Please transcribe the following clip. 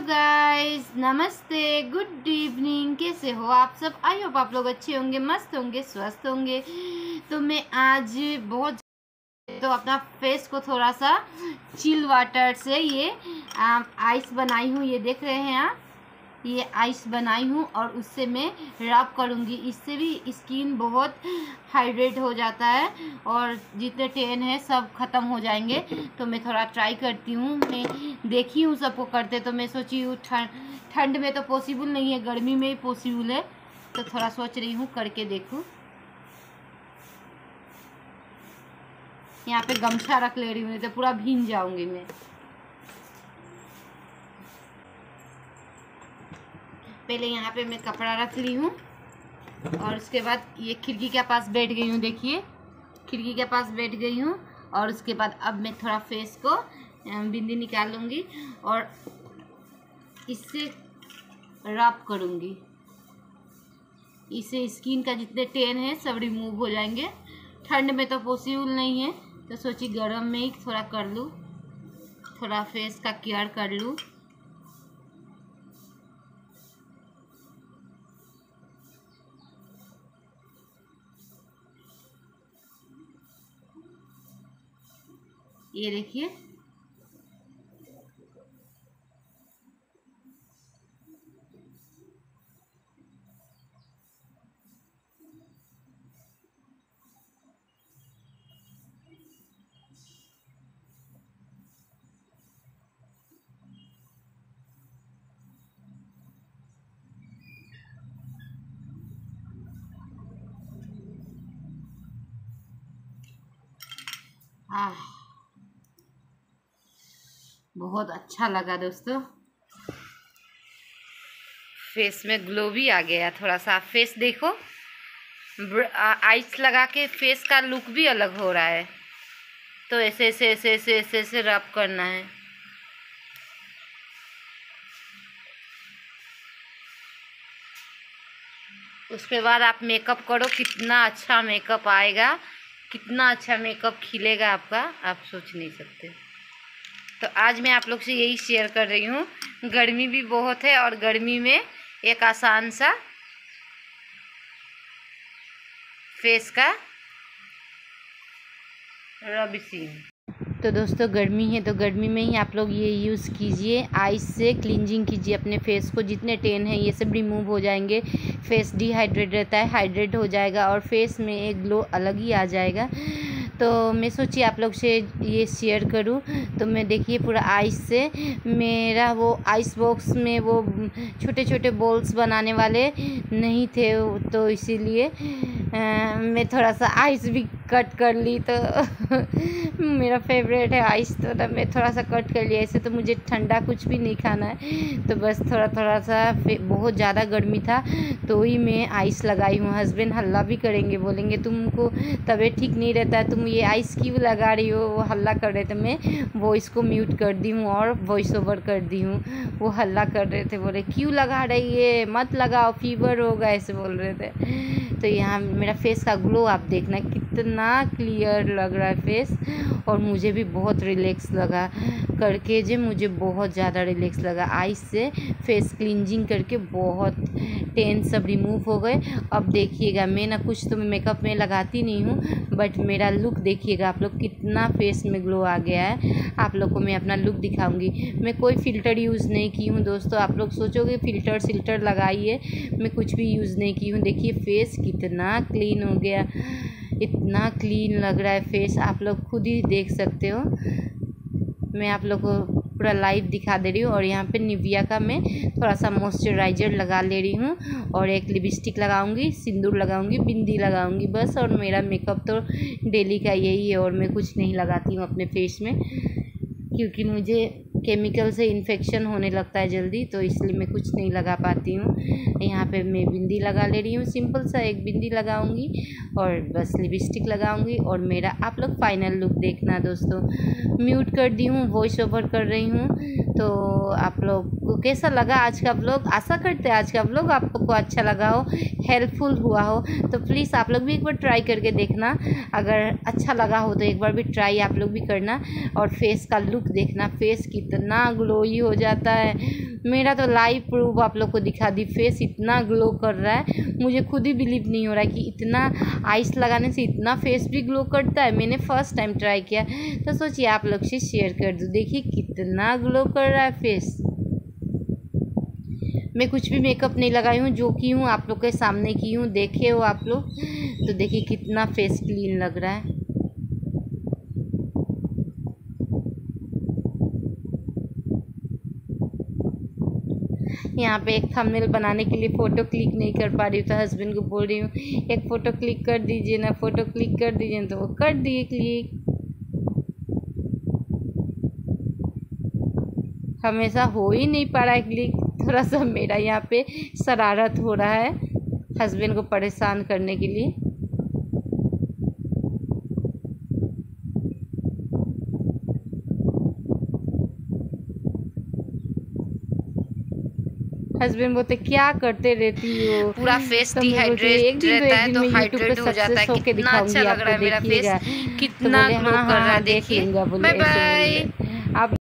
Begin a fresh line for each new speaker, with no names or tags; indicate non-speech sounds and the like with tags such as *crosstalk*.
Guys नमस्ते good evening कैसे हो आप सब? आई होप आप लोग अच्छे होंगे, मस्त होंगे, स्वस्थ होंगे। तो मैं आज बहुत तो अपना फेस को थोड़ा सा चिल वाटर से ये आइस बनाई हूँ, ये देख रहे हैं आप। ये आइस बनाई हूँ और उससे मैं रब करूँगी। इससे भी स्किन बहुत हाइड्रेट हो जाता है और जितने टेन है सब ख़त्म हो जाएँगे। तो मैं थोड़ा ट्राई करती हूँ। मैं देखी हूँ सबको करते तो मैं सोची हूँ ठंड ठंड में तो पॉसिबल नहीं है, गर्मी में ही पॉसिबल है। तो थोड़ा सोच रही हूँ करके देखूँ। यहाँ पे गमछा रख ले रही हूँ, नहीं तो पूरा भीन जाऊँगी मैं। पहले यहाँ पे मैं कपड़ा रख ली हूँ और उसके बाद ये खिड़की के पास बैठ गई हूँ, देखिए। खिड़की के पास बैठ गई हूँ और उसके बाद अब मैं थोड़ा फेस को बिंदी निकाल लूँगी और इससे रब करूँगी। इससे स्किन का जितने टेन है, सब रिमूव हो जाएँगे। ठंड में तो पॉसिबल नहीं है तो सोची गर्म में ही थोड़ा कर लूँ, थोड़ा फेस का केयर कर लूँ। ये देखिए। आह बहुत अच्छा लगा दोस्तों। फेस में ग्लो भी आ गया थोड़ा सा फेस देखो आइस लगा के फेस का लुक भी अलग हो रहा है। तो ऐसे ऐसे ऐसे ऐसे ऐसे ऐसे रब करना है। उसके बाद आप मेकअप करो, कितना अच्छा मेकअप आएगा, कितना अच्छा मेकअप खिलेगा आपका, आप सोच नहीं सकते। तो आज मैं आप लोग से यही शेयर कर रही हूँ। गर्मी भी बहुत है और गर्मी में एक आसान सा फेस का रबिसिंग तो दोस्तों, गर्मी है तो गर्मी में ही आप लोग ये यूज़ कीजिए। आइस से क्लिनजिंग कीजिए अपने फेस को। जितने टेन हैं, ये सब रिमूव हो जाएँगे। फेस डिहाइड्रेट रहता है हाइड्रेट हो जाएगा और फेस में एक ग्लो अलग ही आ जाएगा। तो मैं सोची आप लोग से ये शेयर करूँ। तो मैं देखिए पूरा आइस से मेरा वो आइस बॉक्स में वो छोटे छोटे बॉल्स बनाने वाले नहीं थे तो इसीलिए मैं थोड़ा सा आइस भी कट कर ली तो *laughs* मेरा फेवरेट है आइस तो ना मैं थोड़ा सा कट कर लिया। ऐसे तो मुझे ठंडा कुछ भी नहीं खाना है। तो बस थोड़ा थोड़ा सा बहुत ज़्यादा गर्मी था तो ही मैं आइस लगाई हूँ। हस्बैंड हल्ला भी करेंगे, बोलेंगे, तुमको तबीयत ठीक नहीं रहता है, तुम ये आइस क्यों लगा रही हो? वो हल्ला कर रहे थे। मैं वॉइस को म्यूट कर दी हूँ और वॉइस ओवर कर दी हूँ। वो हल्ला कर रहे थे, बोले, क्यों लगा रही है? मत लगाओ फीवर होगा ऐसे बोल रहे थे। तो यहाँ मेरा फेस का ग्लो आप देखना, कितना क्लियर लग रहा है फेस और मुझे भी बहुत रिलैक्स लगा करके, जो, मुझे बहुत ज़्यादा रिलैक्स लगा। आइस से फेस क्लिनजिंग करके बहुत टेन सब रिमूव हो गए। अब देखिएगा, मैं ना कुछ तो मेकअप में लगाती नहीं हूँ बट मेरा लुक देखिएगा, आप लोग कितना फेस में ग्लो आ गया है। आप लोग को मैं अपना लुक दिखाऊँगी। मैं कोई फ़िल्टर यूज़ नहीं की हूँ दोस्तों, आप लोग सोचोगे फ़िल्टर सिल्टर लगाइए, मैं कुछ भी यूज़ नहीं की हूँ। देखिए फेस कितना क्लीन हो गया, इतना क्लीन लग रहा है फेस आप लोग खुद ही देख सकते हो। मैं आप लोग को पूरा लाइव दिखा दे रही हूँ और यहाँ पे निविया का मैं थोड़ा सा मॉइस्चराइज़र लगा ले रही हूँ और एक लिपस्टिक लगाऊँगी, सिंदूर लगाऊँगी, बिंदी लगाऊँगी बस और मेरा मेकअप तो डेली का यही है और मैं कुछ नहीं लगाती हूँ अपने फेस में क्योंकि मुझे केमिकल से इन्फेक्शन होने लगता है जल्दी तो इसलिए मैं कुछ नहीं लगा पाती हूँ। यहाँ पे मैं बिंदी लगा ले रही हूँ, सिंपल सा एक बिंदी लगाऊँगी और बस लिपस्टिक लगाऊँगी और मेरा आप लोग फाइनल लुक देखना दोस्तों। म्यूट कर दी हूँ, वॉइस ओवर कर रही हूँ। तो आप लोग को कैसा लगा आज का ब्लॉग आशा करते हैं आज का ब्लॉग आपको अच्छा लगा हो हेल्पफुल हुआ हो। तो प्लीज़ आप लोग भी एक बार ट्राई करके देखना। अगर अच्छा लगा हो तो एक बार भी ट्राई आप लोग भी करना। और फेस का लुक देखना। फेस कितना ग्लोई हो जाता है। मेरा तो लाइव प्रूफ आप लोग को दिखा दी। फेस इतना ग्लो कर रहा है। मुझे खुद ही बिलीव नहीं हो रहा है कि इतना आइस लगाने से इतना फेस भी ग्लो करता है। मैंने फ़र्स्ट टाइम ट्राई किया। तो सोचिए, आप लोग से शेयर कर दूँ। देखिए, कितना ग्लो कर रहा है फेस मैं कुछ भी मेकअप नहीं लगाई हूँ, जो की हूँ, आप लोग के सामने की हूँ। देखे हो आप लोग? तो देखिए, कितना फेस क्लीन लग रहा है। यहाँ पे एक थंबनेल बनाने के लिए फ़ोटो क्लिक नहीं कर पा रही हूँ तो हस्बैंड को बोल रही हूँ, एक फ़ोटो क्लिक कर दीजिए ना फ़ोटो क्लिक कर दीजिए तो वो कर दिए क्लिक हमेशा हो ही नहीं पा रहा है क्लिक थोड़ा सा मेरा यहाँ पे शरारत हो रहा है हस्बैंड को परेशान करने के लिए। हस्बैंड बोलते क्या करते रहती हो?
पूरा फेस
तो
डिहाइड्रेट
तो
रहता है तो हाइड्रेट हो जाता है। कितना अच्छा लग रहा है मेरा फेस
तो
कितना ग्लो
हाँ
कर रहा
हाँ
है देखिए। बाय बाय
आप